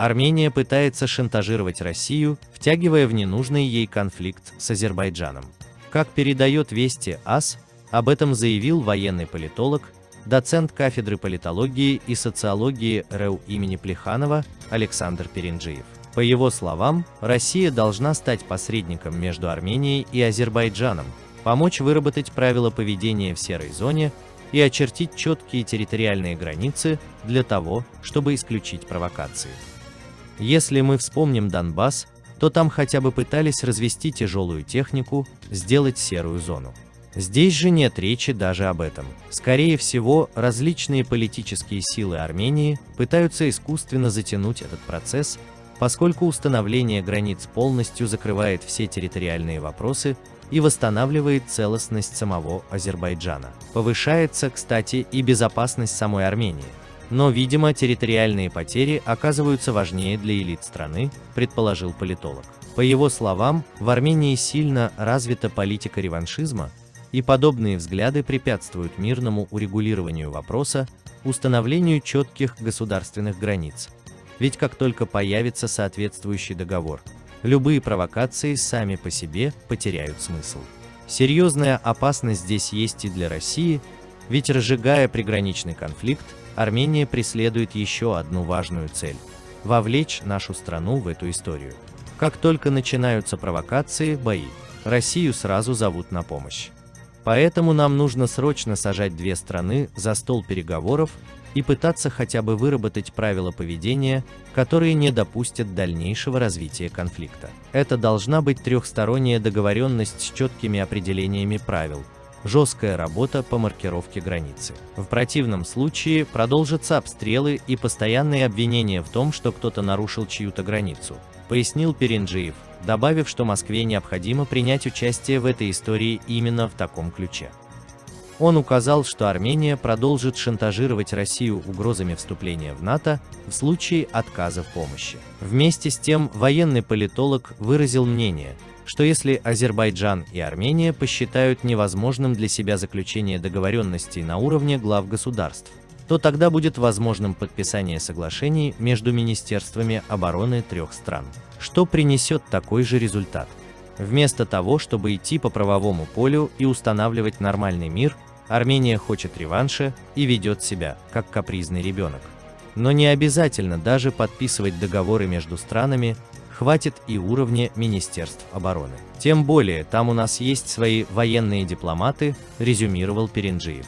Армения пытается шантажировать Россию, втягивая в ненужный ей конфликт с Азербайджаном. Как передает Вести АС, об этом заявил военный политолог, доцент кафедры политологии и социологии РЭУ имени Плеханова Александр Перенджиев. По его словам, Россия должна стать посредником между Арменией и Азербайджаном, помочь выработать правила поведения в серой зоне и очертить четкие территориальные границы для того, чтобы исключить провокации. Если мы вспомним Донбасс, то там хотя бы пытались развести тяжелую технику, сделать серую зону. Здесь же нет речи даже об этом. Скорее всего, различные политические силы Армении пытаются искусственно затянуть этот процесс, поскольку установление границ полностью закрывает все территориальные вопросы и восстанавливает целостность самого Азербайджана. Повышается, кстати, и безопасность самой Армении. Но, видимо, территориальные потери оказываются важнее для элит страны, предположил политолог. По его словам, в Армении сильно развита политика реваншизма, и подобные взгляды препятствуют мирному урегулированию вопроса, установлению четких государственных границ. Ведь как только появится соответствующий договор, любые провокации сами по себе потеряют смысл. Серьезная опасность здесь есть и для России, ведь разжигая приграничный конфликт, Армения преследует еще одну важную цель – вовлечь нашу страну в эту историю. Как только начинаются провокации, бои, Россию сразу зовут на помощь. Поэтому нам нужно срочно сажать две страны за стол переговоров и пытаться хотя бы выработать правила поведения, которые не допустят дальнейшего развития конфликта. Это должна быть трехсторонняя договоренность с четкими определениями правил, жесткая работа по маркировке границы. В противном случае продолжатся обстрелы и постоянные обвинения в том, что кто-то нарушил чью-то границу, пояснил Перенджиев, добавив, что Москве необходимо принять участие в этой истории именно в таком ключе. Он указал, что Армения продолжит шантажировать Россию угрозами вступления в НАТО в случае отказа в помощи. Вместе с тем, военный политолог выразил мнение, что если Азербайджан и Армения посчитают невозможным для себя заключение договоренностей на уровне глав государств, то тогда будет возможным подписание соглашений между министерствами обороны трех стран, что принесет такой же результат. Вместо того, чтобы идти по правовому полю и устанавливать нормальный мир, Армения хочет реванша и ведет себя, как капризный ребенок. Но не обязательно даже подписывать договоры между странами, хватит и уровня Министерств обороны. Тем более, там у нас есть свои военные дипломаты, резюмировал Перенджиев.